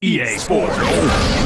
EA Sports.